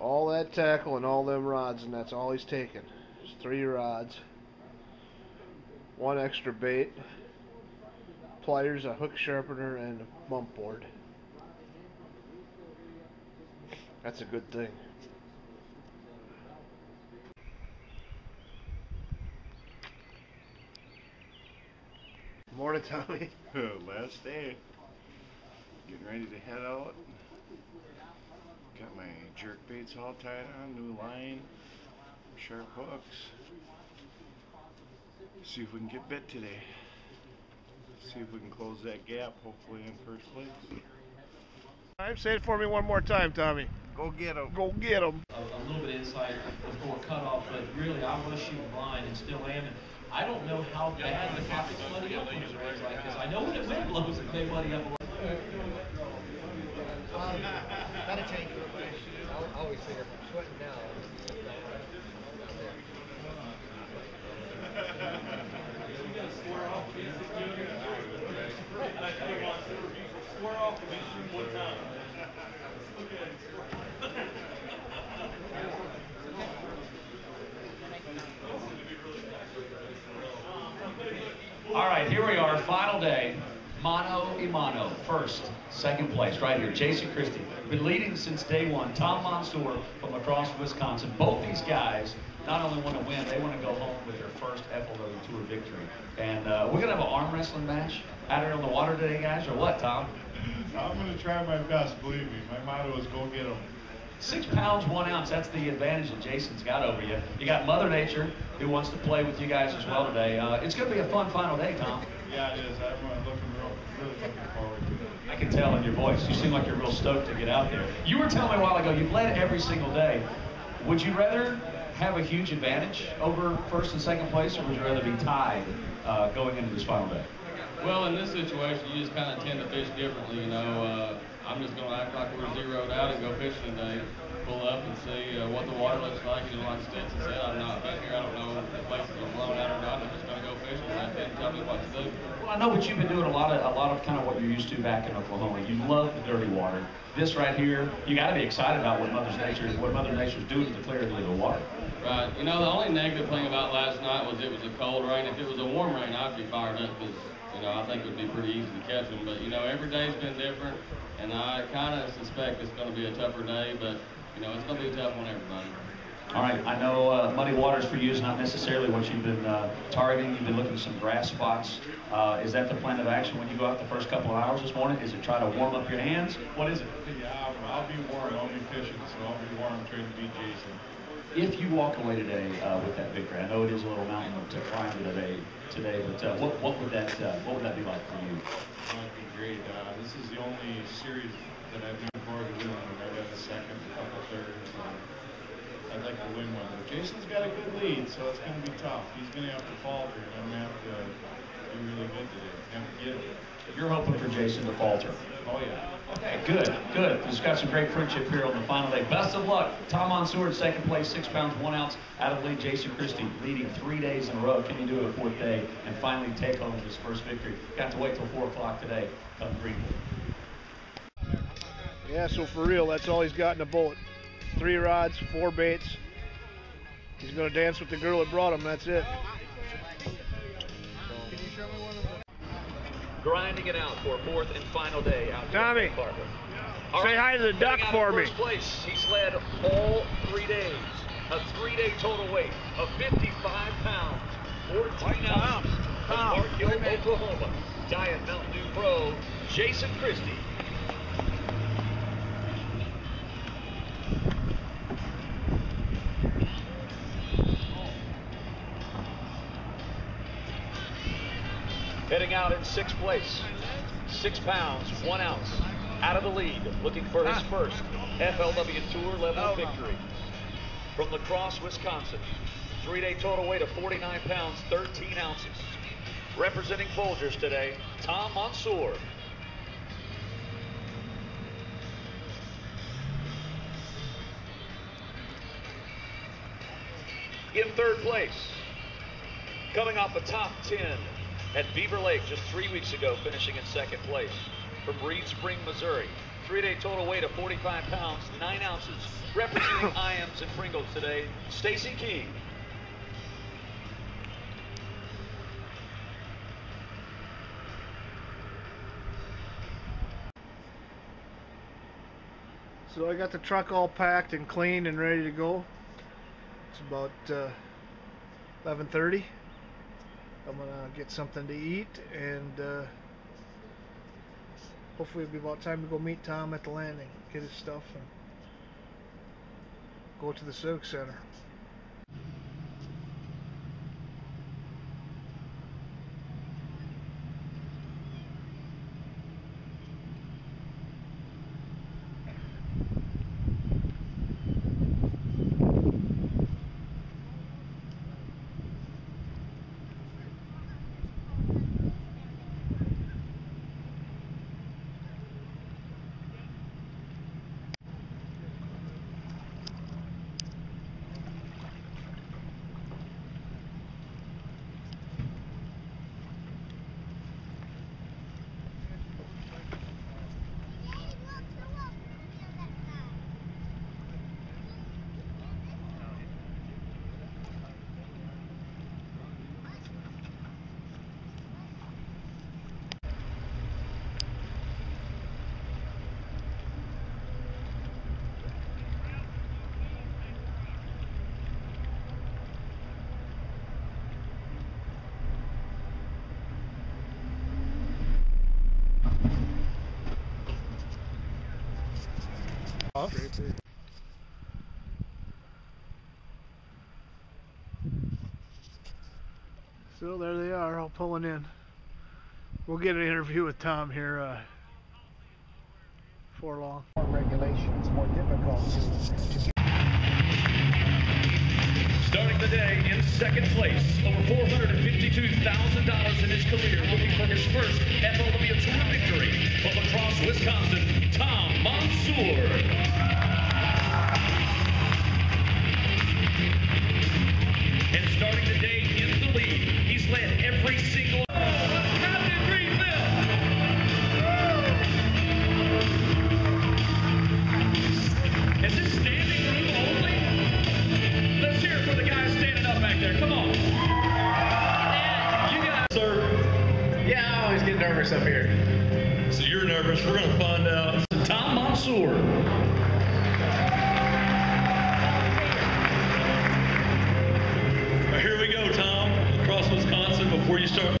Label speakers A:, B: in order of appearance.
A: All that tackle and all them rods, and that's all he's taking. Just three rods, one extra bait, pliers, a hook sharpener, and a bump board. That's a good thing. Morning, Tommy.
B: Last day. Getting ready to head out. Got my jerk baits all tied on, new line, sharp hooks. See if we can get bit today. See if we can close that gap, hopefully in first place.
A: I'm say it for me one more time, Tommy.
B: Go get get 'em.
A: Go get him.
C: a, a little bit inside before cutoff, but really I was shooting blind and still am. And I don't know how bad the pockets muddy up when it rains like this. I know when the wind blows it may muddy up a little.
D: Gotta change real quick. I always figure if I'm sweating now.
C: All right, here we are, final day. Mano y mano, first, second place, right here. Jason Christie, been leading since day one. Tom Monsoor from La Crosse Wisconsin. Both these guys not only want to win, they want to go home with their first FLW Tour victory. And uh, we're gonna have an arm wrestling match out here on the water today, guys, or what, Tom?
B: I'm gonna try my best, believe me. My motto is go get 'em.
C: Six pounds, one ounce. That's the advantage that Jason's got over you. You got Mother Nature, who wants to play with you guys as well today. Uh, it's going to be a fun final day, Tom.
B: Yeah, it is. I'm uh, looking
C: I can tell in your voice. You seem like you're real stoked to get out there. You were telling me a while ago you've led every single day. Would you rather have a huge advantage over first and second place, or would you rather be tied uh, going into this final day?
E: Well, in this situation, you just kind of tend to fish differently. You know, uh, I'm just going to act like we're zeroed out and go fishing today. Pull up and see uh, what the water looks like. You know, like Stetson said, I've not been here. I don't know if the places are blown out or not. I'm just going to go fishing. Let them tell me what to do.
C: Well, I know, but you've been doing a lot of a lot of kind of what you're used to back in Oklahoma. You love the dirty water. This right here, you got to be excited about what Mother Nature is what Mother Nature's doing to the clarity of the water.
E: Right. You know, the only negative thing about last night was it was a cold rain. If it was a warm rain, I'd be fired up because, you know, I think it would be pretty easy to catch them. But, you know, every day's been different, and I kind of suspect it's going to be a tougher day, but, you know, it's going to be a tough one, everybody.
C: All right, I know uh, muddy waters for you is not necessarily what you've been uh, targeting. You've been looking at some grass spots. Uh, is that the plan of action when you go out the first couple of hours this morning? Is it try to warm up your hands? What is it?
B: Yeah, I'll, I'll be warm. I'll be fishing, so I'll be warm trying to beat Jason.
C: If you walk away today uh, with that victory, I know it is a little mountain to climb today, today, but uh, what, what would that uh, what would that be like for you?
B: That'd be great. Uh, this is the only series that I've been forward to win. I got the second, a couple thirds. and I'd like to win one. But Jason's got a good lead, so it's going to be tough. He's going to have to falter,
C: You're hoping for Jason to falter.
B: Oh yeah.
C: Okay, good, good. We've got some great friendship here on the final day. Best of luck. Tom Monsoor in second place, six pounds, one ounce. Out of lead, Jason Christie leading three days in a row. Can you do it a fourth day and finally take home his first victory? Got to wait till four o'clock today. Come Greenwood.
A: Yeah, so for real, that's all he's got in the boat. Three rods, four baits. He's gonna dance with the girl that brought him. That's it.
C: Grinding it out for fourth and final day out here
A: Tommy,
C: at Barber.
A: say hi to the duck for
C: in
A: me.
C: First place, he's led all three days. A three-day total weight of 55 pounds, 14 ounces. From Park Hill, Oklahoma. Giant Mountain Dew Pro, Jason Christie. Sixth place, six pounds, one ounce, out of the lead, looking for his ah. first FLW Tour level victory. From La Crosse, Wisconsin, three-day total weight of 49 pounds, 13 ounces. Representing Folgers today, Tom Monsoor. In third place, coming off the top 10 at Beaver Lake just three weeks ago, finishing in second place. From Reed Spring, Missouri, Three-day total weight of 45 pounds, 9 ounces. Representing IAMS and Pringles today, Stacy King.
A: So I got the truck all packed and cleaned and ready to go. It's about uh, 11:30. I'm gonna get something to eat and uh, hopefully it'll be about time to go meet Tom at the landing, get his stuff, and go to the Civic Center. So there they are, all pulling in. We'll get an interview with Tom here uh, before long.
D: More regulation, it's more difficult to, to
C: The day in second place, over $452,000 in his career, looking for his first FLW Tour victory from La Crosse Wisconsin, Tom Monsoor. Up
F: here.
C: So you're nervous. We're going to find out. Tom Monsoor.
G: Here we go, Tom, La Crosse Wisconsin before you start.